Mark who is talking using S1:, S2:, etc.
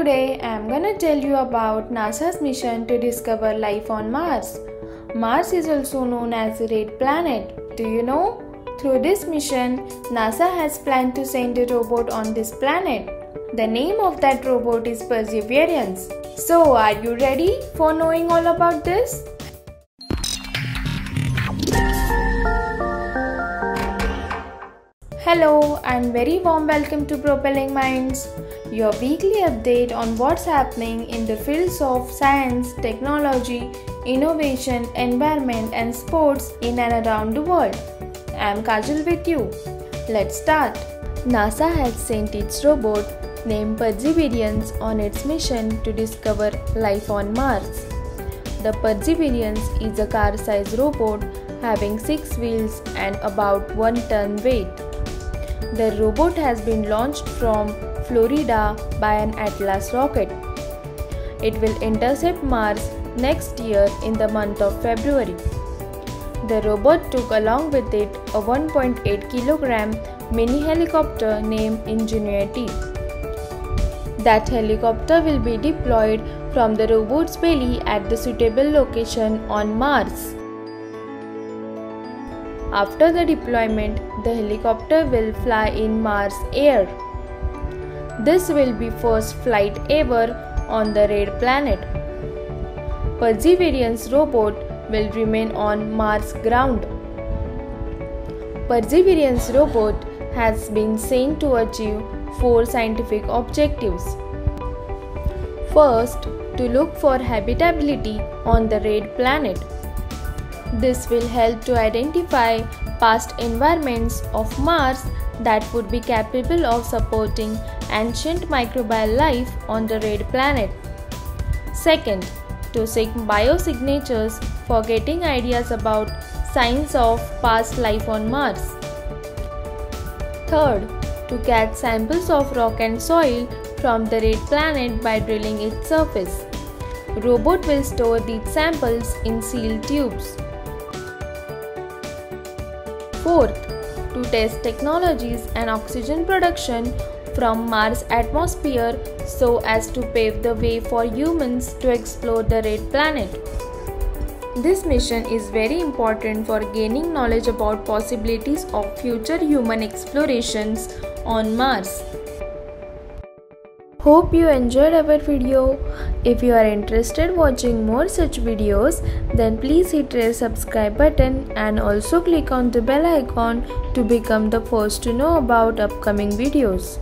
S1: Today I am gonna tell you about NASA's mission to discover life on Mars. Mars is also known as the red planet. Do you know? Through this mission, NASA has planned to send a robot on this planet. The name of that robot is Perseverance. So, are you ready for knowing all about this? Hello and very warm welcome to Propelling Minds, your weekly update on what's happening in the fields of science, technology, innovation, environment, and sports in and around the world. I'm Kajal with you. Let's start. NASA has sent its robot named Perseverance on its mission to discover life on Mars. The Perseverance is a car sized robot having 6 wheels and about 1 ton weight. The robot has been launched from Florida by an Atlas rocket. It will intercept Mars next year in the month of February. The robot took along with it a 1.8 kilogram mini helicopter named Ingenuity. That helicopter will be deployed from the robot's belly at the suitable location on Mars. After the deployment, the helicopter will fly in Mars air. This will be first flight ever on the red planet. Perseverance robot will remain on Mars ground. Perseverance robot has been sent to achieve four scientific objectives. First, to look for habitability on the red planet. This will help to identify past environments of Mars that would be capable of supporting ancient microbial life on the red planet. Second, to seek biosignatures for getting ideas about signs of past life on Mars. Third, to catch samples of rock and soil from the red planet by drilling its surface. Robot will store these samples in sealed tubes. Fourth, to test technologies and oxygen production from Mars' atmosphere so as to pave the way for humans to explore the red planet. This mission is very important for gaining knowledge about possibilities of future human explorations on Mars. Hope you enjoyed our video. If you are interested watching more such videos, then please hit the subscribe button and also click on the bell icon to become the first to know about upcoming videos.